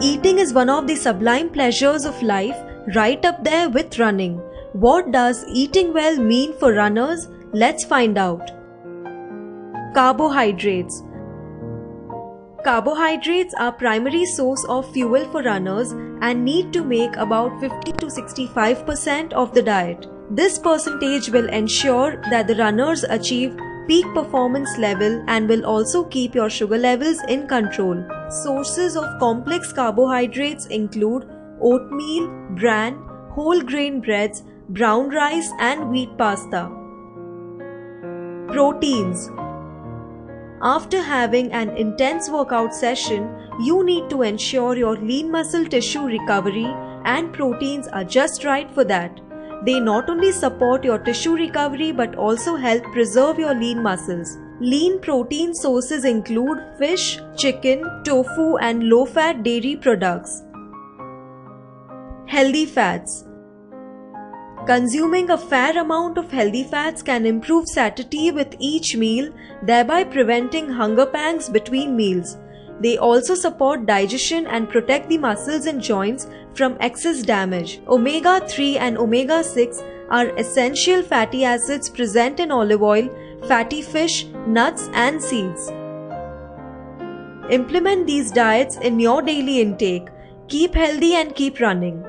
Eating is one of the sublime pleasures of life, right up there with running. What does eating well mean for runners? Let's find out. Carbohydrates Carbohydrates are primary source of fuel for runners and need to make about 50 to 65% of the diet. This percentage will ensure that the runners achieve peak performance level and will also keep your sugar levels in control. Sources of complex carbohydrates include oatmeal, bran, whole grain breads, brown rice and wheat pasta. Proteins After having an intense workout session, you need to ensure your lean muscle tissue recovery and proteins are just right for that. They not only support your tissue recovery but also help preserve your lean muscles. Lean protein sources include fish, chicken, tofu and low-fat dairy products. Healthy fats Consuming a fair amount of healthy fats can improve satiety with each meal, thereby preventing hunger pangs between meals. They also support digestion and protect the muscles and joints from excess damage. Omega 3 and omega 6 are essential fatty acids present in olive oil, fatty fish, nuts, and seeds. Implement these diets in your daily intake. Keep healthy and keep running.